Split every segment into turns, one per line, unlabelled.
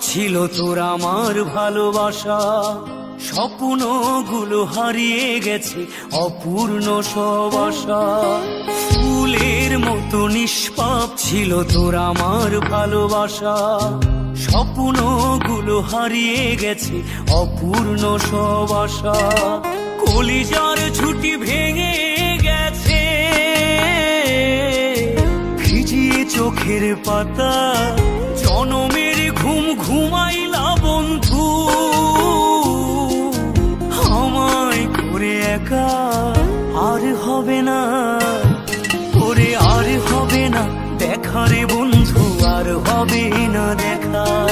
ছিল তোর আমার ভালোবাসা। স্বপ্নগুলো হারিয়ে গেছে অপূর্ণ সব আশা। ফুলের মতো নিষ্পাপ ছিল তোর আমার ভালোবাসা। স্বপ্নগুলো হারিয়ে গেছে অপূর্ণ সব আশা। কলিজার ছুটি ভেঙে গেছে। ভিজিয়ে চোখের পাতা আর হবে না। ওরে আর হবে না। দেখা রে বন্ধু, আর হবে না দেখা।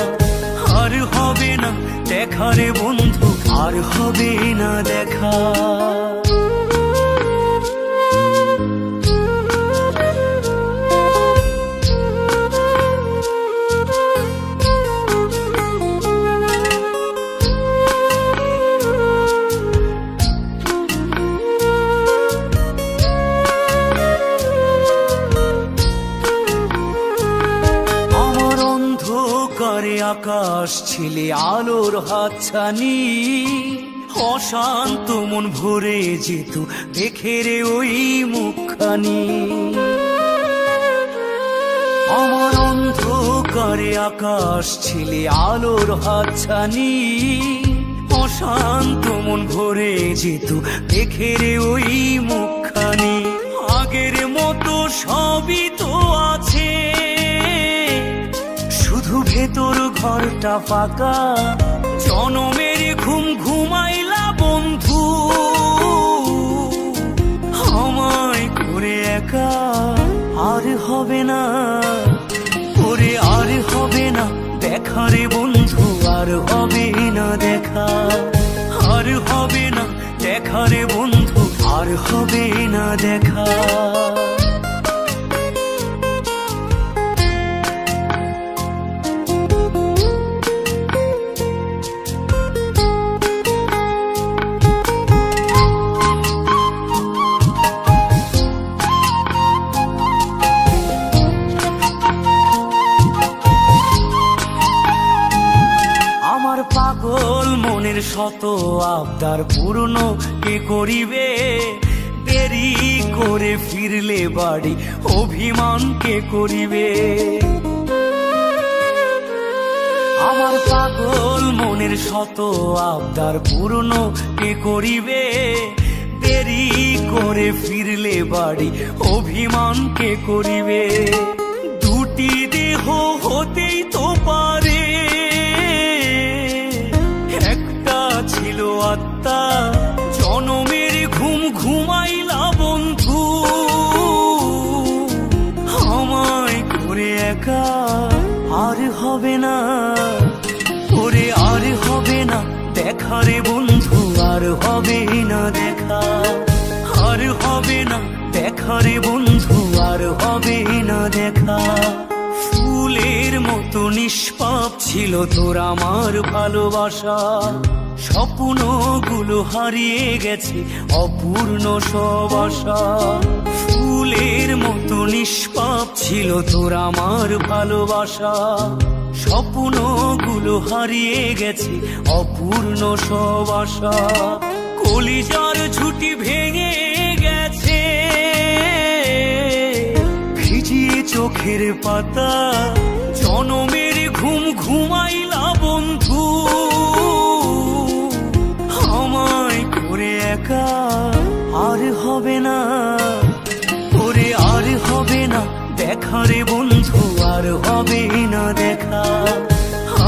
আর হবে না। দেখা রে বন্ধু, আর হবে না দেখা। অন্ধকারে আকাশ ছিলে আলোর হাতছানি। অশান্ত মন ভরে যেত দেখে রে ওই মুখখানি। আমার অন্ধকারে আকাশ ছিলে আলোর হাতছানি। অশান্ত মন ভরে যেত দেখে রে ওই মুখখানি। আগের মতো সবই তো ঘরটা ফাঁকা। জনমের ঘুম ঘুমাইলা বন্ধু। আমায় করে একা আর হবে না। করে আর হবে না, দেখা রে বন্ধু, আর হবে না দেখা। আর হবে না, দেখা রে বন্ধু, আর হবে না দেখা। মনের শত আবদার পূর্ণ কে করিবে? দেরি করে ফিরলে বাড়ি অভিমান কে করিবে? আমার পাগল মনের শত আবদার পূর্ণ কে করিবে? দেরি করে ফিরলে বাড়ি অভিমান কে করিবে? দুটি দেহ হতেই তো পারে হবে না। ওরে আর হবে না, দেখা রে বন্ধু, আর হবে না দেখা। আর হবে না, দেখা রে বন্ধু, আর হবে না দেখা। ছিল তোর আমার ভালোবাসা। স্বপ্নগুলো হারিয়ে গেছে অপূর্ণ সব আশা। ফুলের মতো নিষ্পাপ ছিল তোর আমার ভালোবাসা। স্বপ্নগুলো হারিয়ে গেছে অপূর্ণ সব আশা। কলিজার ছুটি ভেঙে গেছে। ভিজিয়ে চোখের পাতা জনমের ঘুম ঘুমাইলা বন্ধু। আমায় করে একা আর হবে না করে আর হবে না। দেখা রে বন্ধু, আর হবে না দেখা।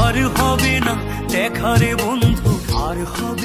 আর হবে না, দেখা রে বন্ধু, আর হবে